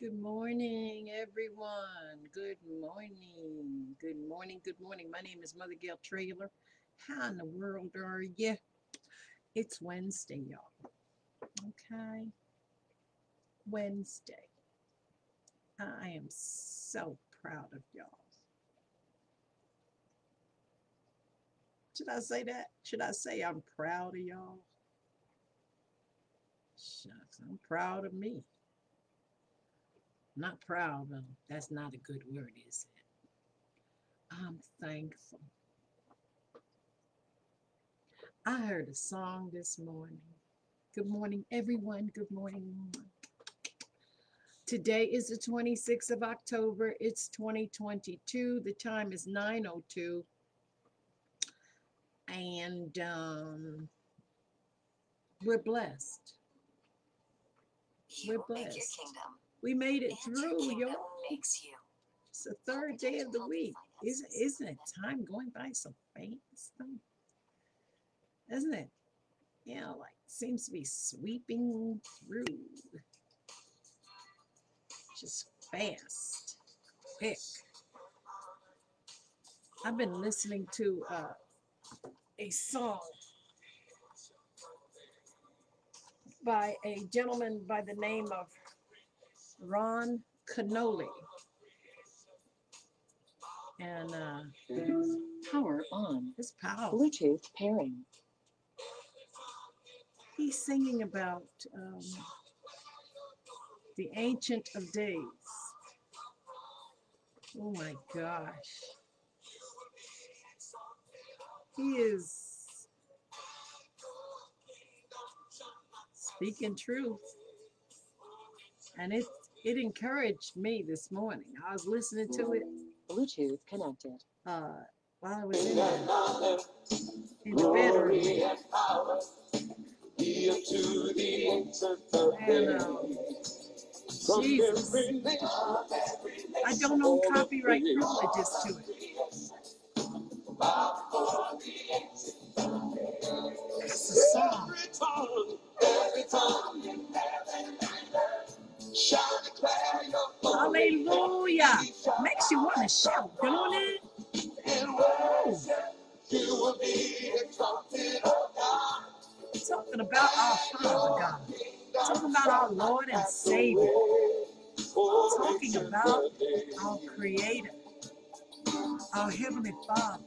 Good morning, everyone. Good morning. Good morning. Good morning. My name is Mother Gail Traylor. How in the world are you? It's Wednesday, y'all. Okay. Wednesday. I am so proud of y'all. Should I say that? Should I say I'm proud of y'all? Shucks, I'm proud of me. Not proud of, that's not a good word, is it? I'm thankful. I heard a song this morning. Good morning, everyone. Good morning. Today is the 26th of October. It's 2022. The time is 9.02. And um, we're blessed. You We're blessed. We made it through, y'all. It's the third day of the week. Isn't, isn't it time going by so fast? Isn't it? Yeah, like seems to be sweeping through. Just fast, quick. I've been listening to uh, a song by a gentleman by the name of Ron Kenoly. And uh, Power on. His powerful. Bluetooth pairing. he's singing about um, the Ancient of Days. Oh my gosh. He is speaking truth. And it it encouraged me this morning. I was listening to it Bluetooth connected. uh, while I was in the, in the bedroom. And um, Jesus, I don't own copyright privileges to it. It's a song. Hallelujah. Makes you want to shout, don't it? Talking about our Father God. Talking about our Lord and Savior. Talking about our Creator. Our Heavenly Father.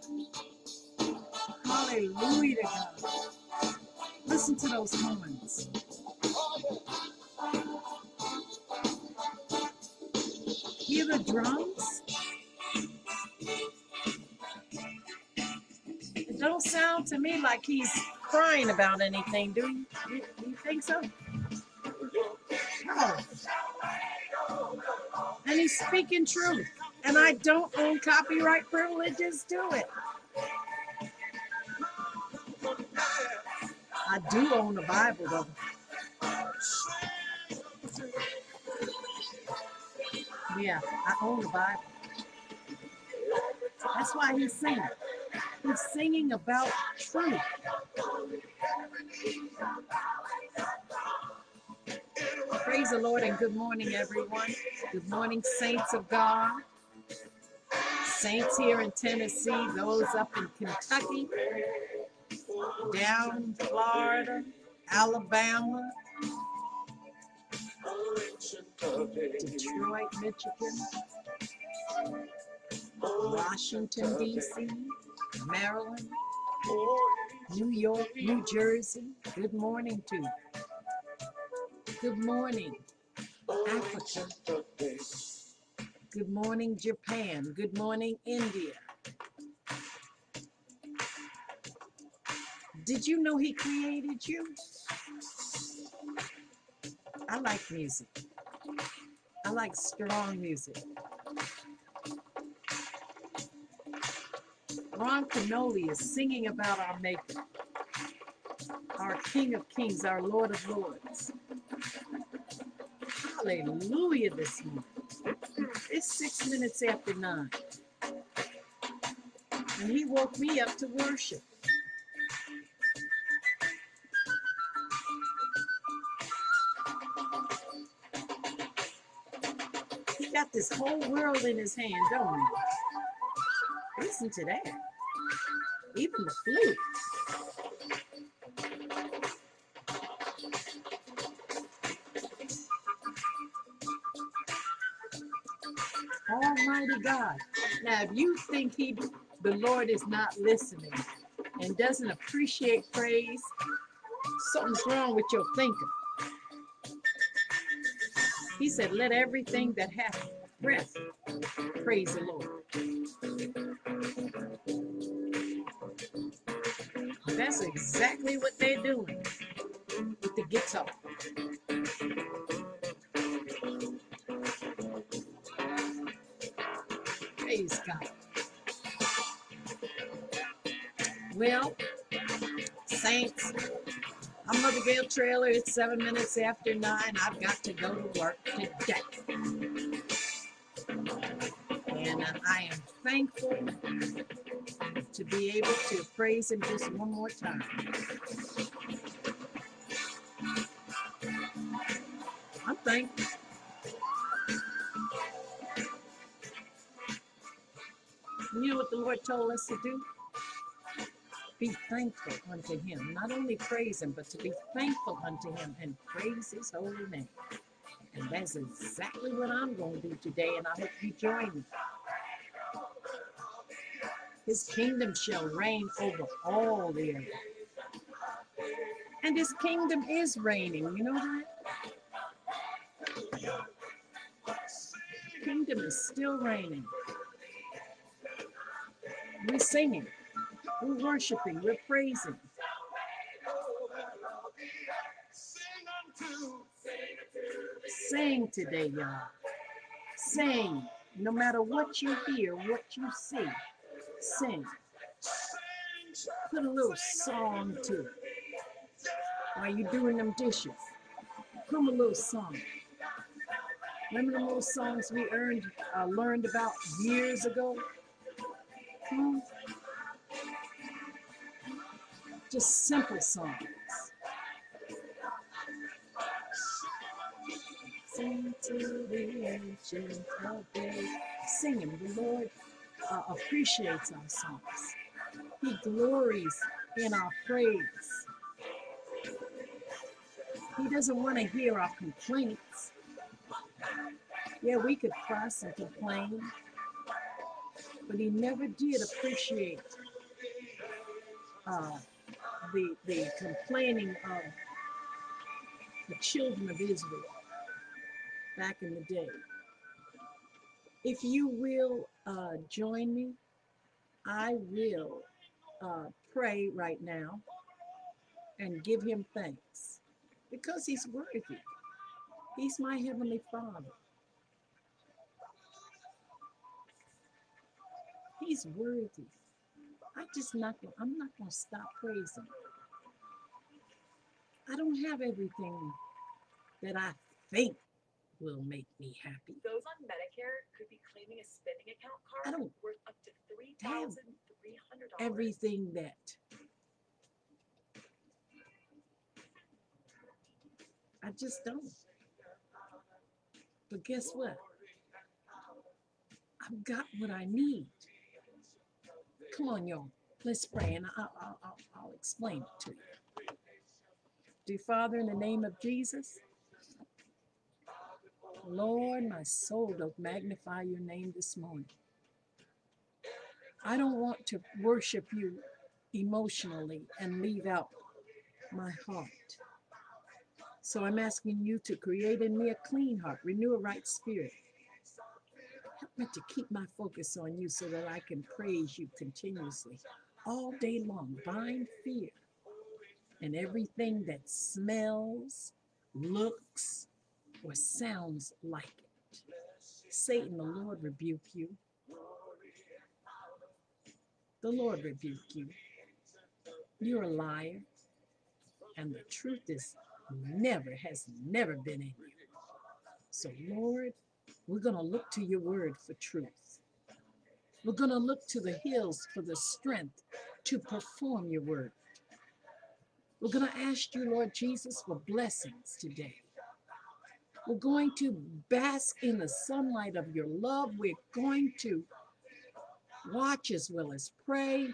Hallelujah to God. Listen to those horns. Hear the drums? It don't sound to me like he's crying about anything, do you? You, you think so? No. And he's speaking truth. And I don't own copyright privileges to it. I do own the Bible though. Yeah, I own the Bible. That's why he's singing. He's singing about truth. Praise the Lord and good morning, everyone. Good morning, saints of God. Saints here in Tennessee, those up in Kentucky, down Florida, Alabama, Detroit, Michigan, Washington, D.C., Maryland, New York, New Jersey. Good morning to you. Good morning, Africa. Good morning, Japan. Good morning, India. Did you know he created you? I like music. I like strong music. Ron Kenoly is singing about our Maker, our King of Kings, our Lord of Lords. Hallelujah this morning. It's six minutes after nine. And he woke me up to worship. This whole world in his hand, don't he? Listen to that. Even the flute. Almighty God. Now, if you think he, the Lord is not listening and doesn't appreciate praise, something's wrong with your thinking. He said, Let everything that hath breath praise the Lord. That's exactly what they're doing with the guitar. Praise God. Well, Saints, I'm Mother Gail Traylor. It's seven minutes after nine. I've got to go to work today. And uh, I am thankful to be able to praise Him just one more time. I'm thankful. You know what the Lord told us to do? Be thankful unto him. Not only praise him, but to be thankful unto him and praise his holy name. And that's exactly what I'm going to do today, and I hope you join me. His kingdom shall reign over all the earth. And his kingdom is reigning. You know that? Kingdom is still reigning. We're singing. We're worshiping. We're praising. Sing today, y'all. Sing. No matter what you hear, what you see, sing. Put a little song to it. While you're doing them dishes, put a little song. Remember the little songs we earned, uh, learned about years ago? Hmm? Just simple songs. Sing to the ancient of days. Singing, the Lord uh, appreciates our songs. He glories in our praise. He doesn't want to hear our complaints. Yeah, we could fuss and complain, but he never did appreciate uh, the the complaining of the children of Israel back in the day. If you will uh, join me, I will uh, pray right now and give him thanks because he's worthy. He's my heavenly Father. He's worthy. I just not gonna, I'm not gonna stop praising. I don't have everything that I think will make me happy. Those on Medicare could be claiming a spending account card I don't worth up to three thousand three hundred dollars. Everything that I just don't. But guess what? I've got what I need. Come on, y'all. Let's pray and I'll, I'll, I'll, I'll explain it to you. Dear Father, in the name of Jesus, Lord, my soul doth magnify your name this morning. I don't want to worship you emotionally and leave out my heart. So I'm asking you to create in me a clean heart, renew a right spirit. Help me to keep my focus on you so that I can praise you continuously all day long. Bind fear and everything that smells, looks, or sounds like it. Satan, the Lord rebuke you. The Lord rebuke you. You're a liar. And the truth is never, has never been in you. So, Lord, we're going to look to your word for truth. We're going to look to the hills for the strength to perform your word. We're going to ask you, Lord Jesus, for blessings today. We're going to bask in the sunlight of your love. We're going to watch as well as pray.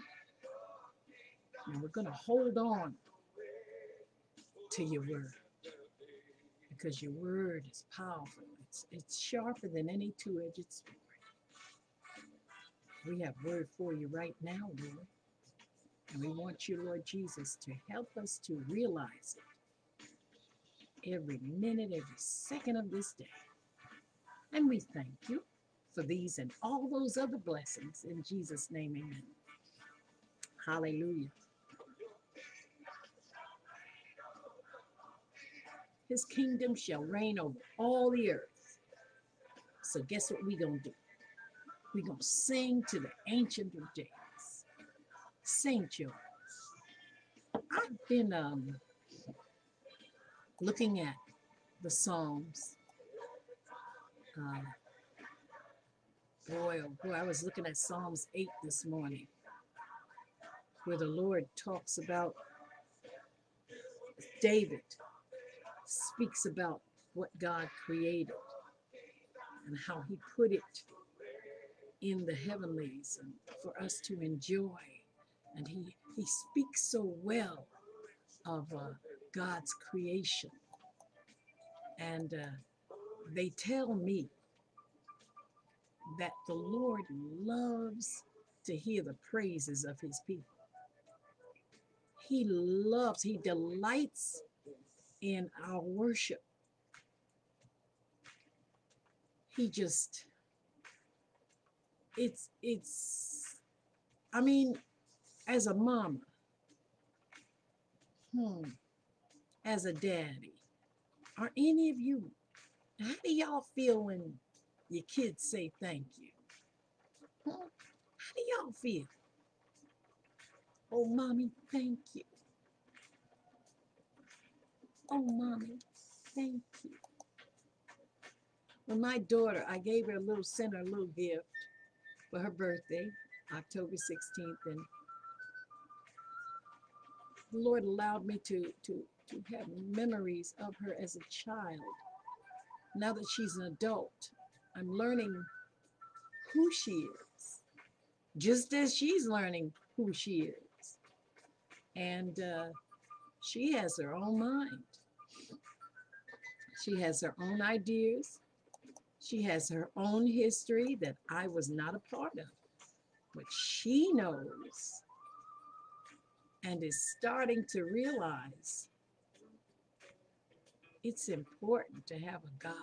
And we're going to hold on to your word because your word is powerful. It's, it's sharper than any two edged sword. We have word for you right now, Lord. And we want you, Lord Jesus, to help us to realize it every minute, every second of this day. And we thank you for these and all those other blessings. In Jesus' name, amen. Hallelujah. His kingdom shall reign over all the earth. So guess what we're gonna do? We're gonna sing to the ancient of days. Saint yours. I've been um looking at the Psalms. Uh, boy, oh boy, I was looking at Psalms 8 this morning, where the Lord talks about David, speaks about what God created and how he put it in the heavenlies and for us to enjoy. And he, he speaks so well of uh, God's creation. And uh, they tell me that the Lord loves to hear the praises of his people. He loves, he delights in our worship. He just, it's, it's, I mean, as a mama, hmm, as a daddy, are any of you, how do y'all feel when your kids say thank you? Huh? How do y'all feel? Oh, mommy, thank you. Oh, mommy, thank you. When my daughter, I gave her a little, sent her a little gift for her birthday, October 16th, and the Lord allowed me to, to, to have memories of her as a child. Now that she's an adult, I'm learning who she is, just as she's learning who she is. And uh, she has her own mind. She has her own ideas. She has her own history that I was not a part of. But she knows and is starting to realize it's important to have a God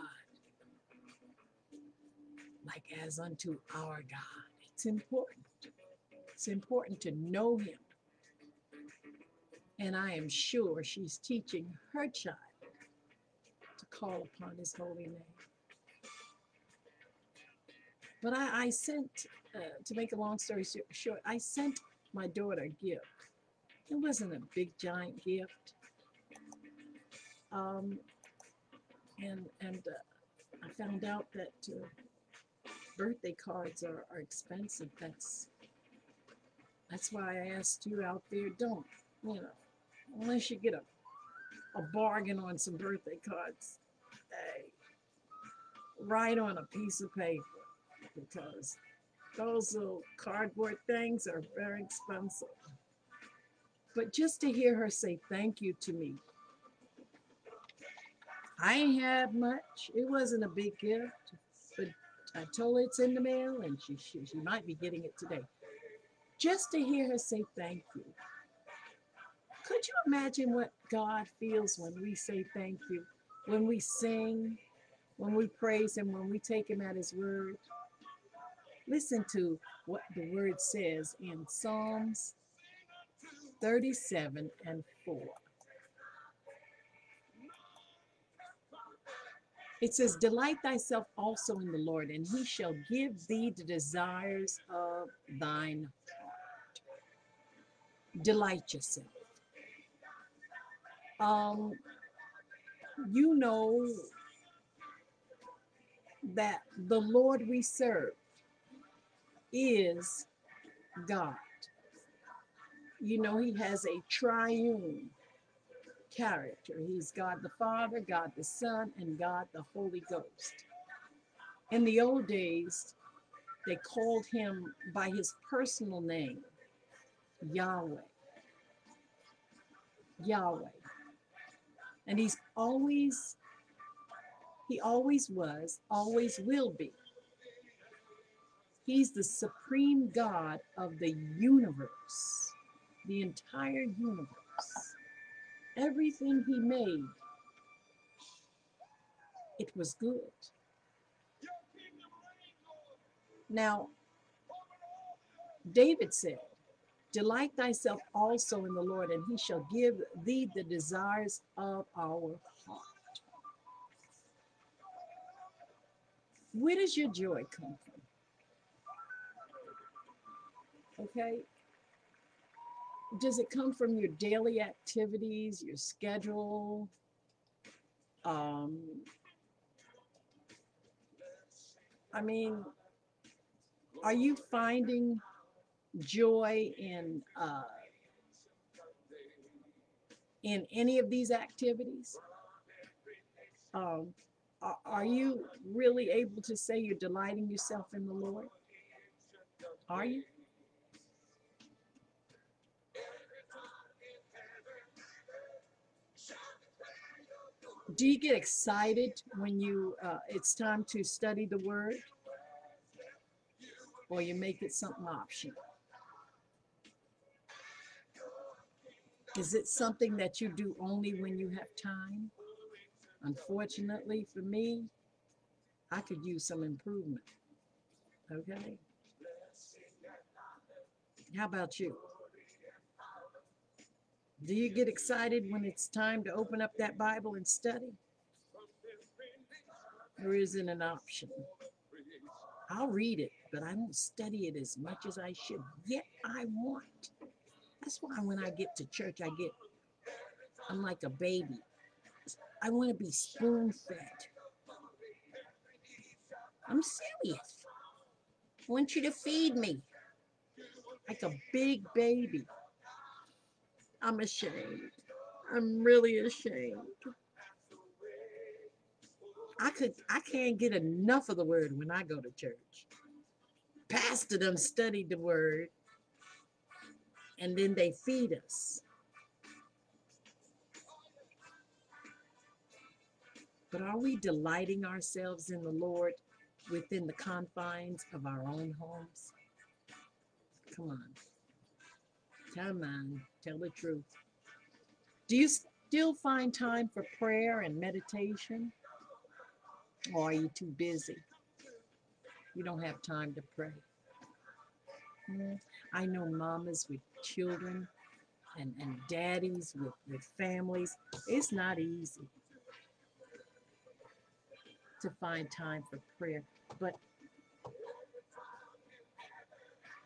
like as unto our God. It's important. It's important to know Him. And I am sure she's teaching her child to call upon His holy name. But I, I sent, uh, to make a long story short, I sent my daughter a gift. It wasn't a big giant gift. Um, and and uh, I found out that uh, birthday cards are, are expensive. That's that's why I asked you out there, don't, you know, unless you get a, a bargain on some birthday cards, hey, write on a piece of paper because those little cardboard things are very expensive. But just to hear her say thank you to me, I ain't had much. It wasn't a big gift, but I told her it's in the mail and she, she, she might be getting it today. Just to hear her say thank you. Could you imagine what God feels when we say thank you? When we sing, when we praise Him, when we take Him at His word? Listen to what the word says in Psalms 37 and 4. It says, Delight thyself also in the Lord, and he shall give thee the desires of thine heart. Delight yourself. Um, you know that the Lord we serve is God. You know, he has a triune character. He's God the Father, God the Son, and God the Holy Ghost. In the old days, they called him by his personal name, Yahweh. Yahweh. And he's always, he always was, always will be. He's the supreme God of the universe, the entire universe. Everything he made, it was good. Now, David said, Delight thyself also in the Lord, and he shall give thee the desires of our heart. Where does your joy come from? Okay. Does it come from your daily activities, your schedule? Um, I mean, are you finding joy in uh, in any of these activities? Um, are, you really able to say you're delighting yourself in the Lord? Are you? Do you get excited when you uh, it's time to study the Word, or you make it something optional? Is it something that you do only when you have time? Unfortunately for me, I could use some improvement. Okay? How about you? Do you get excited when it's time to open up that Bible and study? There isn't an option? I'll read it, but I don't study it as much as I should. Yet I want. That's why when I get to church, I get, I'm like a baby. I want to be spoon fed. I'm serious. I want you to feed me like a big baby. I'm ashamed. I'm really ashamed. I could I can't get enough of the word when I go to church. Pastor them studied the word and then they feed us. But are we delighting ourselves in the Lord within the confines of our own homes? Come on. Come on. Tell the truth. Do you still find time for prayer and meditation? Or are you too busy? You don't have time to pray. Hmm. I know mamas with children and, and daddies with, with families. It's not easy to find time for prayer, but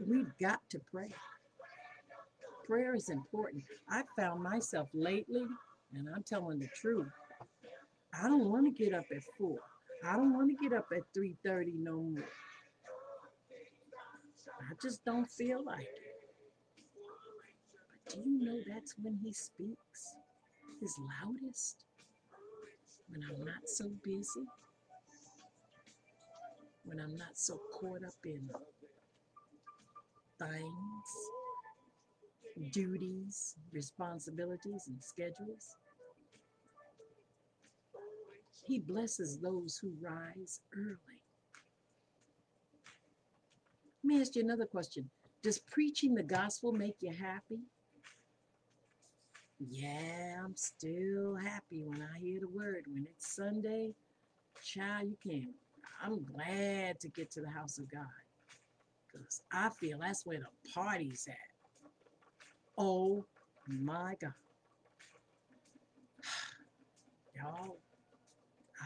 we've got to pray. Prayer is important. I found myself lately, and I'm telling the truth, I don't want to get up at four. I don't want to get up at 3:30 no more. I just don't feel like it. But do you know that's when he speaks his loudest? When I'm not so busy? When I'm not so caught up in things, duties, responsibilities, and schedules? He blesses those who rise early. Let me ask you another question. Does preaching the gospel make you happy? Yeah, I'm still happy when I hear the word. When it's Sunday, child, you can't. I'm glad to get to the house of God because I feel that's where the party's at. Oh my God. Y'all,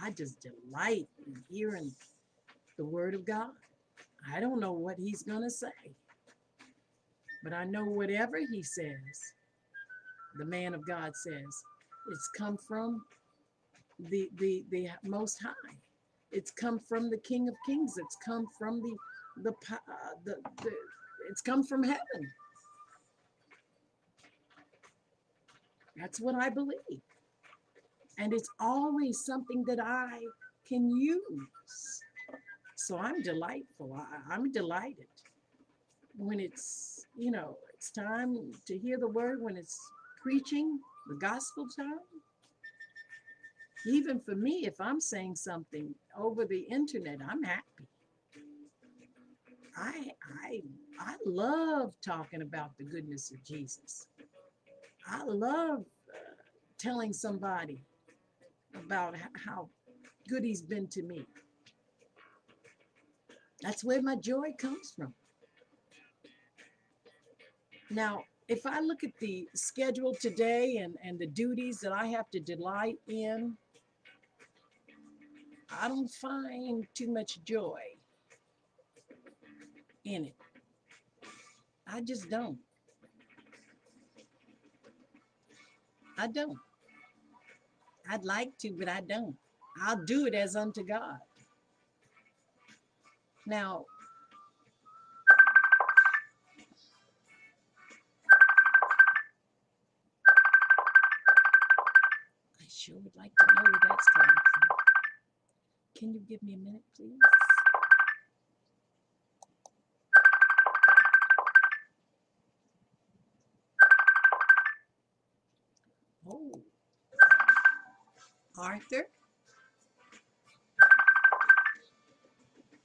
I just delight in hearing the word of God. I don't know what he's going to say. But I know whatever he says, the man of God says, it's come from the, the, the Most High. It's come from the King of Kings. It's come from the, the, uh, the, the it's come from heaven. That's what I believe. And it's always something that I can use. So I'm delightful. I, I'm delighted when it's, you know, it's time to hear the word, when it's preaching, the gospel time. Even for me, if I'm saying something over the internet, I'm happy. I I I love talking about the goodness of Jesus. I love uh, telling somebody about how good he's been to me. That's where my joy comes from. Now, if I look at the schedule today and, and the duties that I have to delight in, I don't find too much joy in it. I just don't. I don't. I'd like to, but I don't. I'll do it as unto God. Now, I sure would like to know where that's coming from. Can you give me a minute, please? Arthur?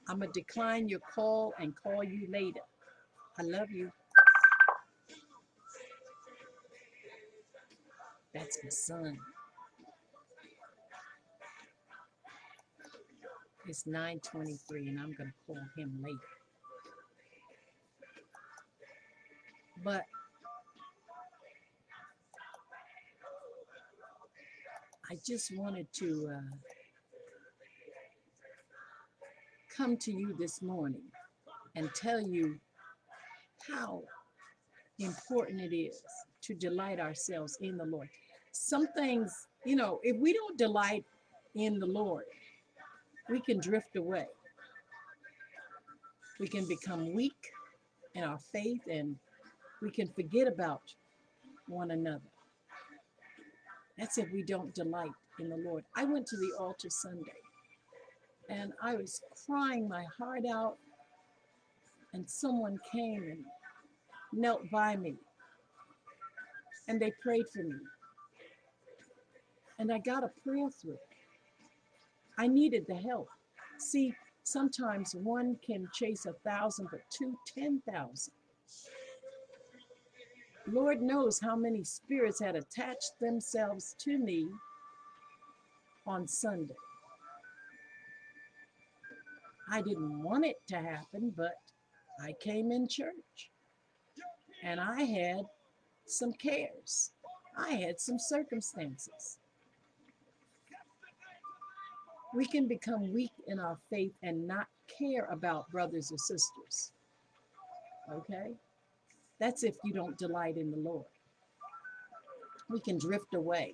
I'm gonna decline your call and call you later. I love you. That's my son. It's 9:23 and I'm gonna call him later. But I just wanted to uh, come to you this morning and tell you how important it is to delight ourselves in the Lord. Some things, you know, if we don't delight in the Lord, we can drift away. We can become weak in our faith and we can forget about one another. That's if we don't delight in the Lord. I went to the altar Sunday and I was crying my heart out, and someone came and knelt by me and they prayed for me. And I got a prayer through. I needed the help. See, sometimes one can chase a thousand, but two, ten thousand. Lord knows how many spirits had attached themselves to me on Sunday. I didn't want it to happen, but I came in church and I had some cares. I had some circumstances. We can become weak in our faith and not care about brothers or sisters. Okay? That's if you don't delight in the Lord. We can drift away.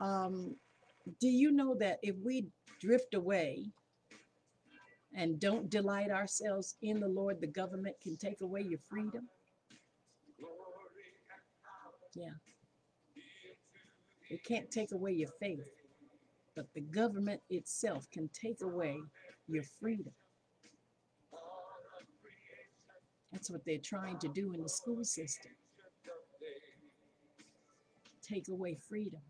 Um, do you know that if we drift away and don't delight ourselves in the Lord, the government can take away your freedom? Yeah. It can't take away your faith, but the government itself can take away your freedom. That's what they're trying to do in the school system. Take away freedoms.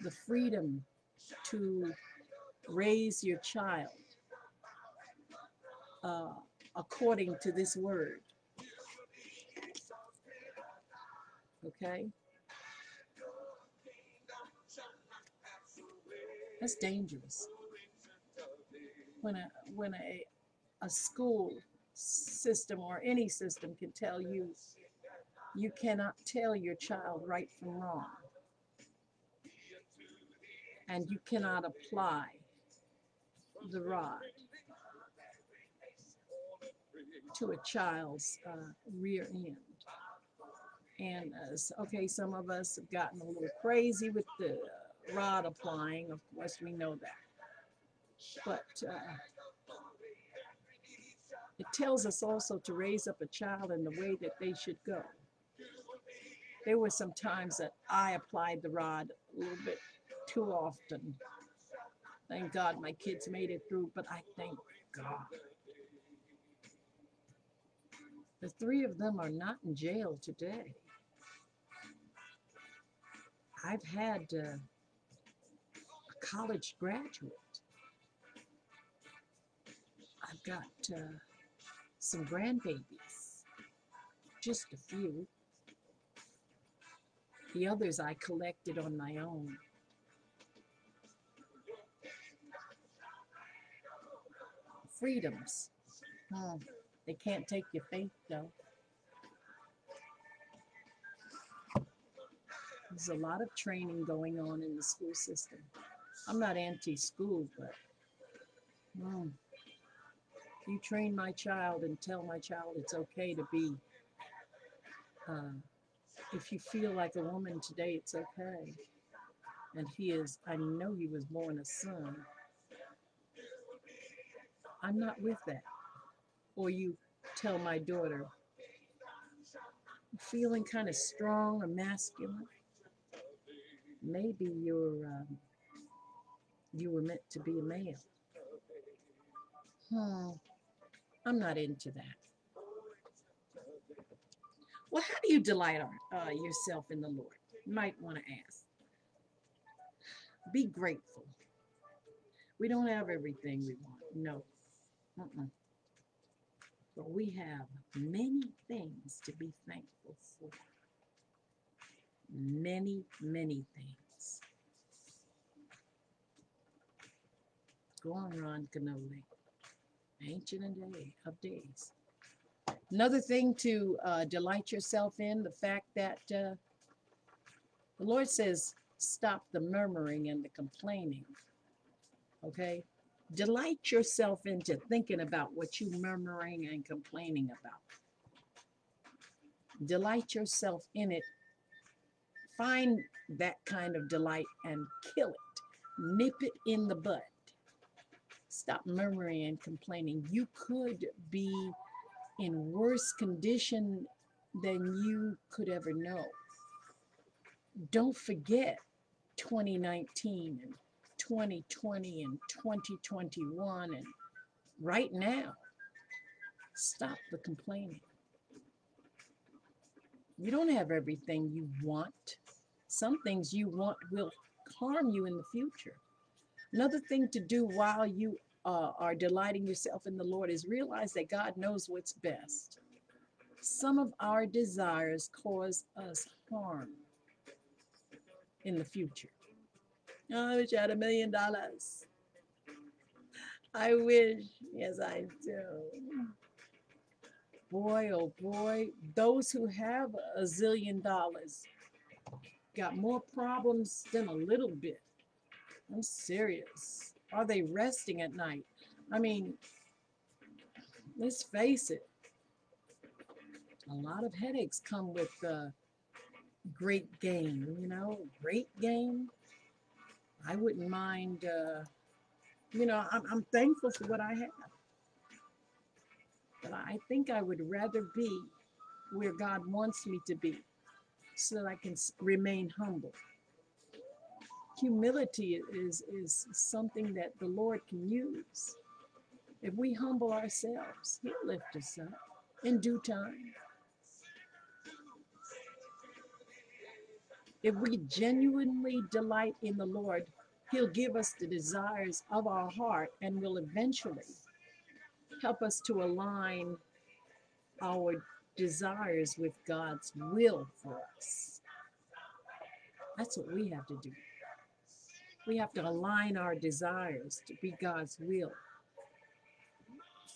The freedom to raise your child uh, according to this word. Okay? That's dangerous. When a when a a school system or any system can tell you you cannot tell your child right from wrong. And you cannot apply the rod to a child's uh, rear end. And uh, okay, some of us have gotten a little crazy with the rod applying. Of course, we know that. But uh, It tells us also to raise up a child in the way that they should go. There were some times that I applied the rod a little bit too often. Thank God my kids made it through, but I thank God. The three of them are not in jail today. I've had uh, a college graduate. I've got uh, some grandbabies, just a few. The others I collected on my own. Freedoms. Oh, they can't take your faith though. There's a lot of training going on in the school system. I'm not anti-school, but mm, you train my child and tell my child it's okay to be. Uh, if you feel like a woman today, it's okay. And he is. I know he was born a son. I'm not with that. Or you tell my daughter, feeling kind of strong or masculine. Maybe you're um, you were meant to be a male. Hmm. I'm not into that. Well, how do you delight uh, yourself in the Lord? You might want to ask. Be grateful. We don't have everything we want. No. Uh-uh. But we have many things to be thankful for. Many, many things. Go on, Ron Kenoly. Ancient and day of days. Another thing to uh, delight yourself in the fact that uh, the Lord says, stop the murmuring and the complaining. Okay? Delight yourself into thinking about what you're murmuring and complaining about. Delight yourself in it. Find that kind of delight and kill it. Nip it in the bud. Stop murmuring and complaining. You could be in worse condition than you could ever know. Don't forget 2019 and 2020 and 2021 and right now. Stop the complaining. You don't have everything you want. Some things you want will harm you in the future. Another thing to do while you uh, are delighting yourself in the Lord is realize that God knows what's best. Some of our desires cause us harm in the future. Oh, I wish I had a million dollars. I wish, yes, I do. Boy, oh boy, those who have a zillion dollars got more problems than a little bit. I'm serious. Are they resting at night? I mean, let's face it. A lot of headaches come with uh, great game, you know, great game. I wouldn't mind, uh, you know, I'm, I'm thankful for what I have. But I think I would rather be where God wants me to be so that I can remain humble. Humility is, is something that the Lord can use. If we humble ourselves, He'll lift us up in due time. If we genuinely delight in the Lord, He'll give us the desires of our heart and will eventually help us to align our desires with God's will for us. That's what we have to do. We have to align our desires to be God's will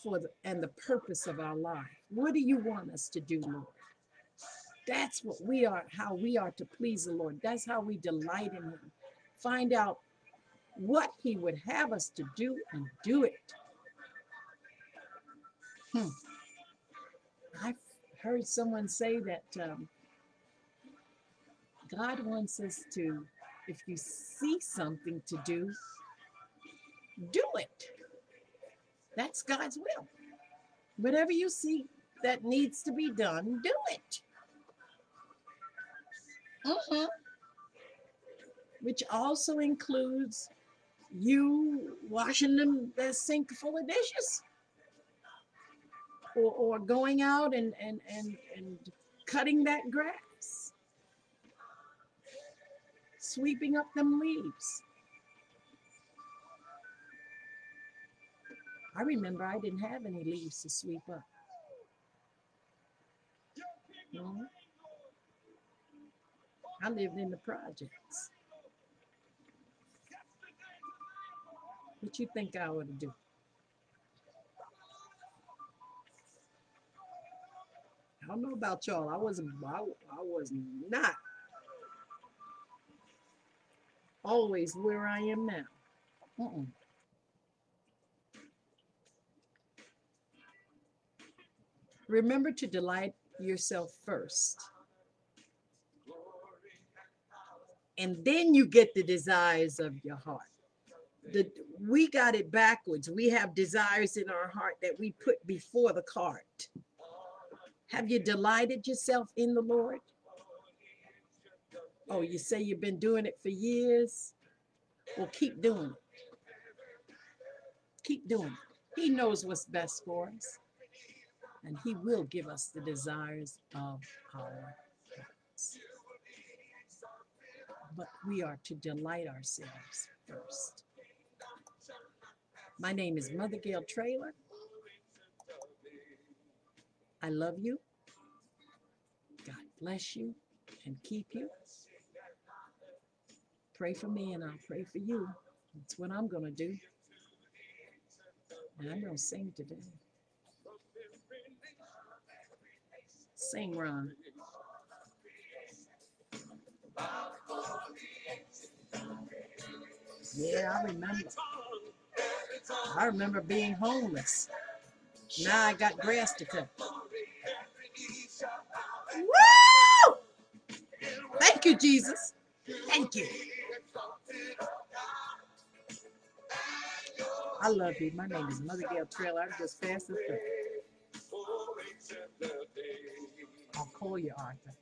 for the, and the purpose of our life. What do you want us to do, Lord? That's what we are, how we are to please the Lord. That's how we delight in Him. Find out what He would have us to do and do it. Hmm. I've heard someone say that um, God wants us to, if you see something to do, do it. That's God's will. Whatever you see that needs to be done, do it. Mhm. Which also includes you washing them the sink full of dishes. Or, or going out and, and, and, and cutting that grass. Sweeping up them leaves. I remember I didn't have any leaves to sweep up. Mhm. I lived in the projects. What you think I would do? I don't know about y'all. I wasn't. I, I was not always where I am now. Mm-mm. Remember to delight yourself first. And then you get the desires of your heart. The, we got it backwards. We have desires in our heart that we put before the cart. Have you delighted yourself in the Lord? Oh, you say you've been doing it for years? Well, keep doing it. Keep doing it. He knows what's best for us and he will give us the desires of our hearts. But we are to delight ourselves first. My name is Mother Gail Traylor. I love you. God bless you and keep you. Pray for me and I'll pray for you. That's what I'm going to do. And I'm going to sing today. Sing, Ron. Yeah, I remember. I remember being homeless. Now I got grass to cut. Woo! Thank you, Jesus. Thank you. I love you. My name is Mother Gail Trail. I'm just fast as. I'll call you, Arthur.